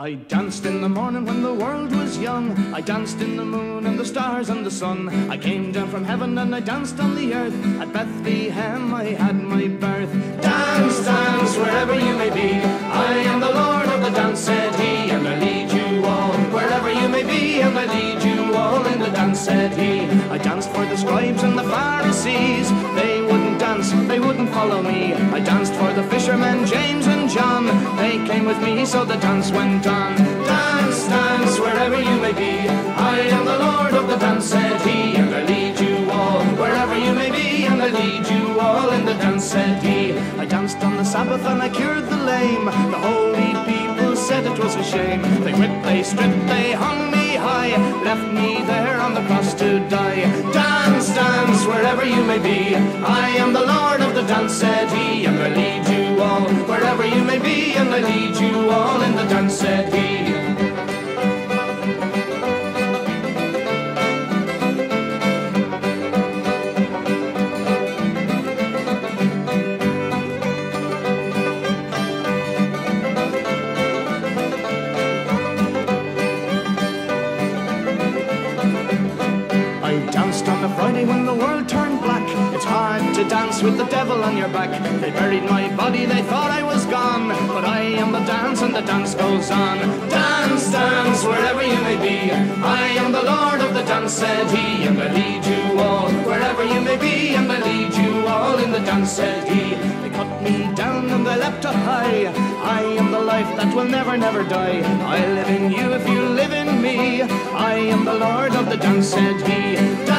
I danced in the morning when the world was young. I danced in the moon and the stars and the sun. I came down from heaven and I danced on the earth. At Bethlehem I had my birth. Dance, dance, wherever you may be. I am the Lord of the dance, said he, and I lead you all. Wherever you may be, and I lead you all in the dance, said he. I danced for the scribes and the Pharisees. They came with me, so the dance went on. Dance, dance, wherever you may be. I am the Lord of the dance, said he, and I lead you all. Wherever you may be, and I lead you all in the dance, said he. I danced on the Sabbath and I cured the lame. The holy people said it was a shame. They whipped, they stripped, they hung me high, left me there on the cross to die. Dance, dance, wherever you may be. I am the Lord of the dance, said he, On the Friday when the world turned black. It's hard to dance with the devil on your back. They buried my body, they thought I was gone. But I am the dance and the dance goes on. Dance, dance, wherever you may be. I am the Lord of the dance, said he, and I lead you all. Wherever you may be, and I lead you all in the dance, said he. They cut me down and they leapt up high. I am the life that will never, never die. I live in you if you live in me. I am the Lord of the dance, said he.